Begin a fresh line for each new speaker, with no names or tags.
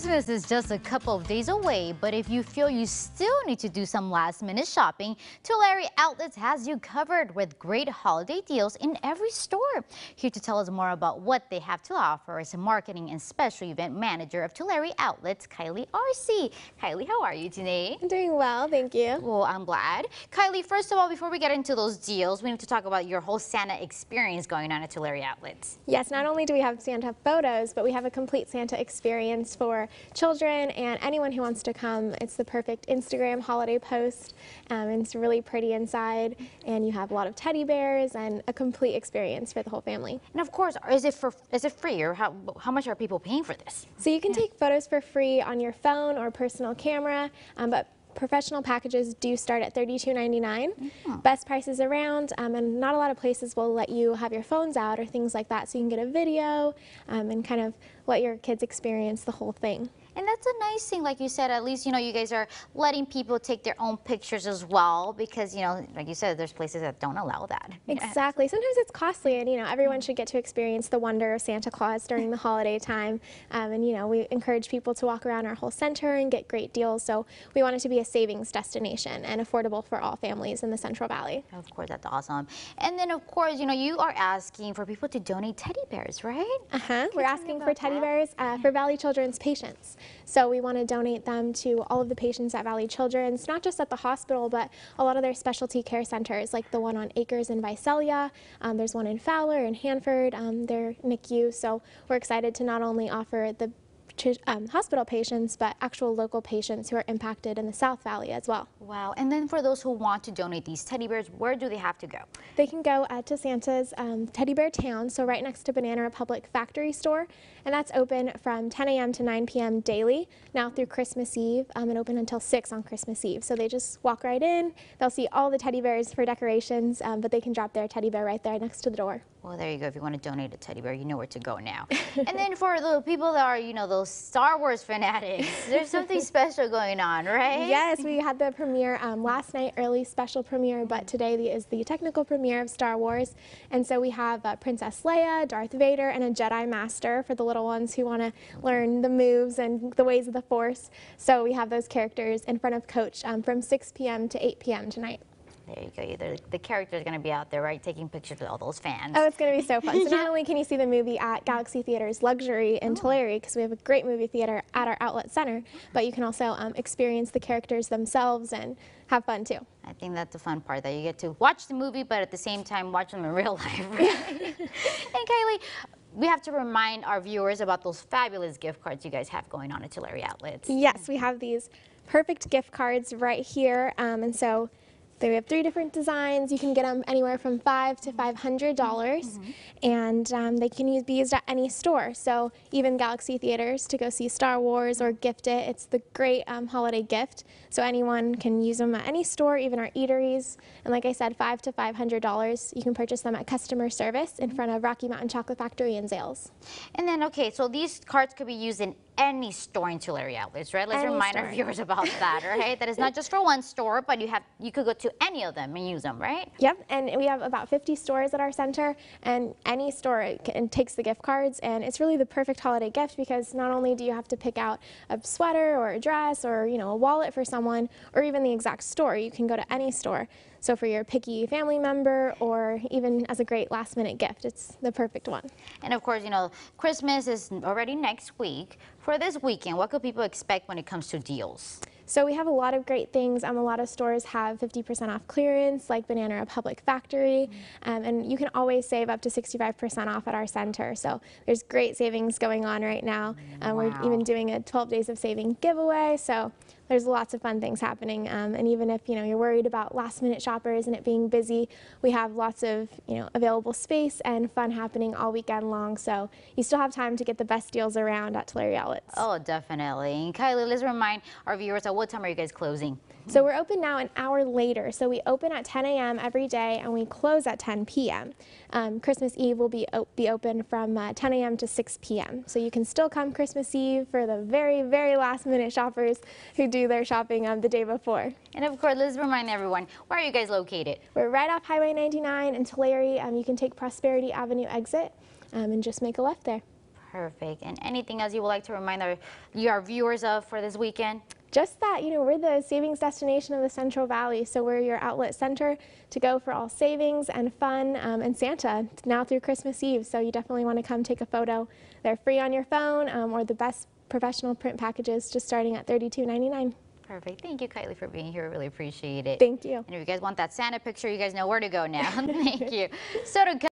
Christmas is just a couple of days away, but if you feel you still need to do some last minute shopping, Tulare Outlets has you covered with great holiday deals in every store. Here to tell us more about what they have to offer is a marketing and special event manager of Tulare Outlets, Kylie RC. Kylie, how are you today?
I'm doing well, thank you.
Well, I'm glad. Kylie, first of all, before we get into those deals, we need to talk about your whole Santa experience going on at Tulare Outlets.
Yes, not only do we have Santa photos, but we have a complete Santa experience for children and anyone who wants to come. It's the perfect Instagram holiday post. Um, it's really pretty inside, and you have a lot of teddy bears and a complete experience for the whole family.
And of course, is it for is it free or how how much are people paying for this?
So you can take photos for free on your phone or personal camera, um, but professional packages do start at $32.99. Mm. Best prices around, um, and not a lot of places will let you have your phones out or things like that, so you can get a video um, and kind of let your kids experience the whole thing.
And that's a nice thing, like you said, at least, you know, you guys are letting people take their own pictures as well because, you know, like you said, there's places that don't allow that.
Exactly. Sometimes it's costly and, you know, everyone should get to experience the wonder of Santa Claus during the holiday time. Um, and, you know, we encourage people to walk around our whole center and get great deals. So we want it to be a savings destination and affordable for all families in the Central Valley.
Of course, that's awesome. And then, of course, you know, you are asking for people to donate teddy bears, right?
Uh-huh. We're asking for teddy that? bears uh, for Valley Children's patients. So we want to donate them to all of the patients at Valley Children's, not just at the hospital, but a lot of their specialty care centers, like the one on Akers in Visalia. Um, there's one in Fowler and Hanford, um, their NICU. So we're excited to not only offer the um, hospital patients, but actual local patients who are impacted in the South Valley as well.
Wow. And then for those who want to donate these teddy bears, where do they have to go?
They can go uh, to Santa's um, Teddy Bear Town, so right next to Banana Republic Factory Store, and that's open from 10 a.m. to 9 p.m. daily, now through Christmas Eve, um, and open until 6 on Christmas Eve. So they just walk right in, they'll see all the teddy bears for decorations, um, but they can drop their teddy bear right there next to the door.
Well, there you go. If you want to donate a teddy bear, you know where to go now. and then for the people that are, you know, those Star Wars fanatics, there's something special going on, right?
Yes, we had the premiere um, last night, early special premiere, but today is the technical premiere of Star Wars. And so we have uh, Princess Leia, Darth Vader, and a Jedi Master for the little ones who want to learn the moves and the ways of the Force. So we have those characters in front of Coach um, from 6 p.m. to 8 p.m. tonight.
There you go. Either the character is going to be out there, right, taking pictures with all those fans.
Oh, it's going to be so fun. So not only can you see the movie at Galaxy Theater's Luxury in oh. Tulare, because we have a great movie theater at our outlet center, but you can also um, experience the characters themselves and have fun too.
I think that's the fun part, that you get to watch the movie, but at the same time watch them in real life. and Kylie, we have to remind our viewers about those fabulous gift cards you guys have going on at Tulare Outlets.
Yes, we have these perfect gift cards right here. Um, and so we have three different designs. You can get them anywhere from five to five hundred dollars, mm -hmm. and um, they can use, be used at any store. So even Galaxy Theaters to go see Star Wars or gift it. It's the great um, holiday gift. So anyone can use them at any store, even our eateries. And like I said, five to five hundred dollars. You can purchase them at customer service in front of Rocky Mountain Chocolate Factory in Zales.
And then okay, so these cards could be used in any store in Tulare outlets, right? Let's any remind store. our viewers about that, right? that is not just for one store, but you have you could go to any of them and use them, right?
Yep, and we have about 50 stores at our center, and any store can, takes the gift cards, and it's really the perfect holiday gift because not only do you have to pick out a sweater or a dress or you know a wallet for someone, or even the exact store, you can go to any store. So for your picky family member or even as a great last minute gift, it's the perfect one.
And of course, you know, Christmas is already next week. For this weekend, what could people expect when it comes to deals?
So we have a lot of great things. Um, a lot of stores have 50% off clearance, like Banana Republic Factory, mm. um, and you can always save up to 65% off at our center. So there's great savings going on right now. Um, wow. We're even doing a 12 days of saving giveaway. So there's lots of fun things happening. Um, and even if you know you're worried about last minute shoppers and it being busy, we have lots of you know available space and fun happening all weekend long. So you still have time to get the best deals around at Tulare Outlets.
Oh, definitely. And Kylie, let's remind our viewers at what time are you guys closing?
So we're open now an hour later. So we open at 10 a.m. every day and we close at 10 p.m. Um, Christmas Eve will be, be open from uh, 10 a.m. to 6 p.m. So you can still come Christmas Eve for the very, very last minute shoppers who do their shopping um, the day before.
And of course, let's remind everyone, where are you guys located?
We're right off Highway 99 in Tulare. Um, you can take Prosperity Avenue exit um, and just make a left there.
Perfect. And anything else you would like to remind our, your viewers of for this weekend?
Just that, you know, we're the savings destination of the Central Valley, so we're your outlet center to go for all savings and fun um, and Santa now through Christmas Eve. So you definitely want to come take a photo. They're free on your phone um, or the best professional print packages just starting at $32.99.
Perfect. Thank you, Kylie, for being here. We really appreciate it.
Thank you.
And if you guys want that Santa picture, you guys know where to go now. Thank you. So to